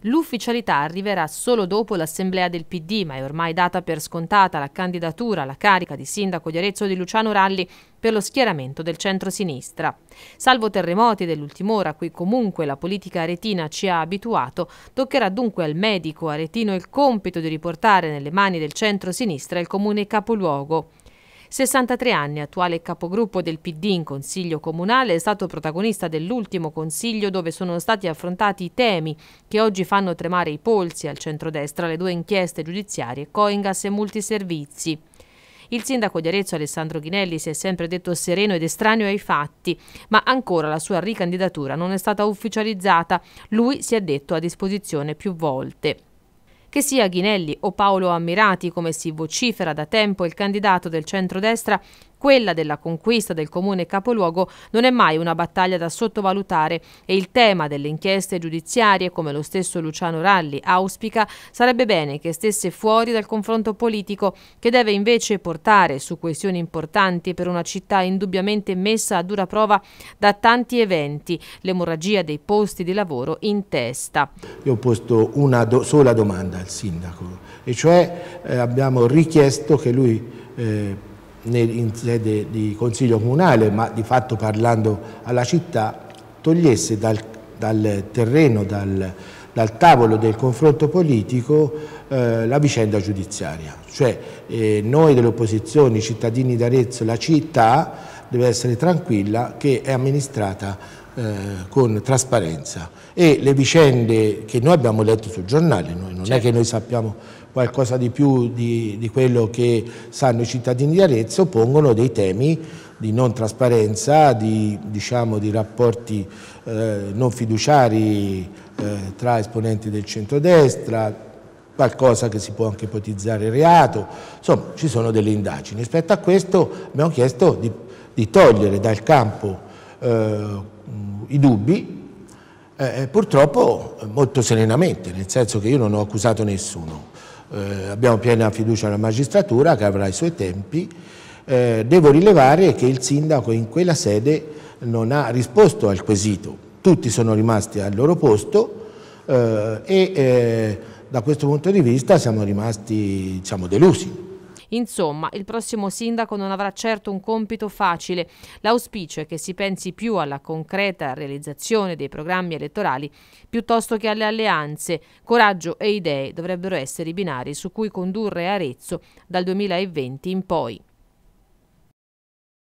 L'ufficialità arriverà solo dopo l'assemblea del PD, ma è ormai data per scontata la candidatura alla carica di sindaco di Arezzo di Luciano Ralli per lo schieramento del centro-sinistra. Salvo terremoti dell'ultima ora, a cui comunque la politica aretina ci ha abituato, toccherà dunque al medico aretino il compito di riportare nelle mani del centro-sinistra il comune capoluogo. 63 anni, attuale capogruppo del PD in Consiglio Comunale, è stato protagonista dell'ultimo Consiglio dove sono stati affrontati i temi che oggi fanno tremare i polsi al centrodestra, le due inchieste giudiziarie, Coingas e Multiservizi. Il sindaco di Arezzo Alessandro Ghinelli si è sempre detto sereno ed estraneo ai fatti, ma ancora la sua ricandidatura non è stata ufficializzata. Lui si è detto a disposizione più volte. Che sia Ghinelli o Paolo Ammirati, come si vocifera da tempo il candidato del centrodestra, quella della conquista del comune capoluogo non è mai una battaglia da sottovalutare e il tema delle inchieste giudiziarie, come lo stesso Luciano Ralli auspica, sarebbe bene che stesse fuori dal confronto politico che deve invece portare su questioni importanti per una città indubbiamente messa a dura prova da tanti eventi, l'emorragia dei posti di lavoro in testa. Io ho posto una do sola domanda al sindaco e cioè eh, abbiamo richiesto che lui eh, in sede di consiglio comunale, ma di fatto parlando alla città, togliesse dal, dal terreno, dal, dal, tavolo del confronto politico eh, la vicenda giudiziaria. Cioè eh, noi delle opposizioni, i cittadini d'Arezzo, la città deve essere tranquilla che è amministrata eh, con trasparenza e le vicende che noi abbiamo letto sul giornale, noi, non certo. è che noi sappiamo qualcosa di più di, di, quello che sanno i cittadini di Arezzo, pongono dei temi di non trasparenza, di, diciamo, di rapporti eh, non fiduciari eh, tra esponenti del centrodestra, qualcosa che si può anche ipotizzare reato, insomma ci sono delle indagini. Rispetto a questo abbiamo chiesto di, di togliere dal campo eh, i dubbi, eh, purtroppo molto serenamente, nel senso che io non ho accusato nessuno eh, abbiamo piena fiducia nella magistratura che avrà i suoi tempi, eh, devo rilevare che il sindaco in quella sede non ha risposto al quesito, tutti sono rimasti al loro posto eh, e eh, da questo punto di vista siamo rimasti diciamo, delusi. Insomma, il prossimo sindaco non avrà certo un compito facile. L'auspicio è che si pensi più alla concreta realizzazione dei programmi elettorali piuttosto che alle alleanze. Coraggio e idee dovrebbero essere i binari su cui condurre Arezzo dal 2020 in poi.